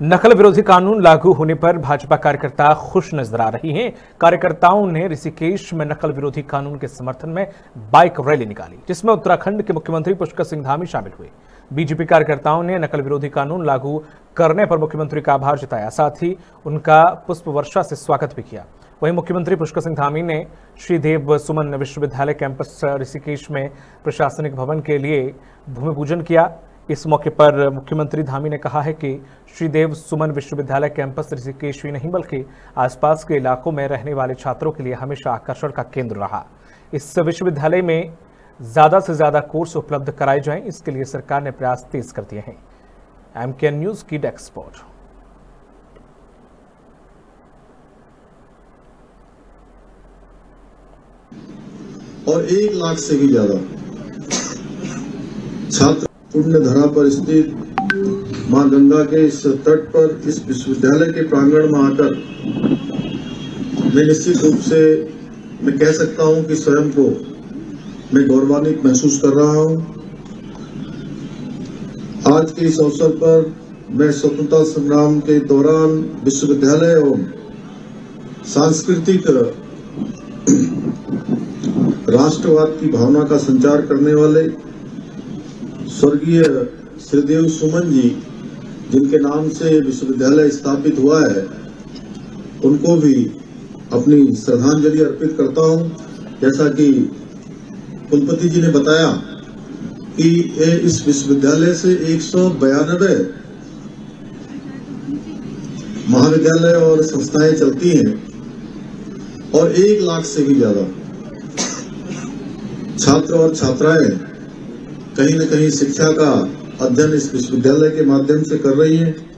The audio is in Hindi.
नकल विरोधी कानून लागू होने पर भाजपा कार्यकर्ता खुश नज़र आ रही हैं। कार्यकर्ताओं ने ऋषिकेश में नकल विरोधी कानून के समर्थन में बाइक रैली निकाली, जिसमें उत्तराखंड के मुख्यमंत्री पुष्कर सिंह धामी शामिल हुए। बीजेपी कार्यकर्ताओं ने नकल विरोधी कानून लागू करने पर मुख्यमंत्री का आभार जताया। साथ ही उनका पुष्प वर्षा से स्वागत भी किया। वहीं मुख्यमंत्री पुष्कर सिंह धामी ने श्रीदेव सुमन विश्वविद्यालय कैंपस ऋषिकेश में प्रशासनिक भवन के लिए भूमि पूजन किया। इस मौके पर मुख्यमंत्री धामी ने कहा है कि श्रीदेव सुमन विश्वविद्यालय कैंपस ऋषिकेश ही नहीं, बल्कि आसपास के इलाकों में रहने वाले छात्रों के लिए हमेशा आकर्षण का केंद्र रहा। इस विश्वविद्यालय में ज़्यादा से ज़्यादा कोर्स उपलब्ध कराए जाएँ, इसके लिए सरकार ने प्रयास तेज कर दिए हैं। एम के न्यूज़ की डेस्कपोर्ट और एक लाख से भी ज़्यादा छात्र पुण्य धरा पर स्थित माँ गंगा के इस तट पर इस विश्वविद्यालय के प्रांगण में आकर मैं निश्चित रूप से, मैं कह सकता हूँ कि स्वयं को मैं गौरवान्वित महसूस कर रहा हूँ। आज के इस अवसर पर मैं स्वतंत्रता संग्राम के दौरान विश्वविद्यालय एवं सांस्कृतिक राष्ट्रवाद की भावना का संचार करने वाले स्वर्गीय श्रीदेव सुमन जी, जिनके नाम से विश्वविद्यालय स्थापित हुआ है, उनको भी अपनी श्रद्धांजलि अर्पित करता हूँ। जैसा कि कुलपति जी ने बताया कि इस विश्वविद्यालय से एक सौ बयानबे महाविद्यालय और संस्थाएँ चलती हैं, और एक लाख से भी ज़्यादा छात्र और छात्राएँ कहीं न कहीं शिक्षा का अध्ययन इस विश्वविद्यालय के माध्यम से कर रही हैं।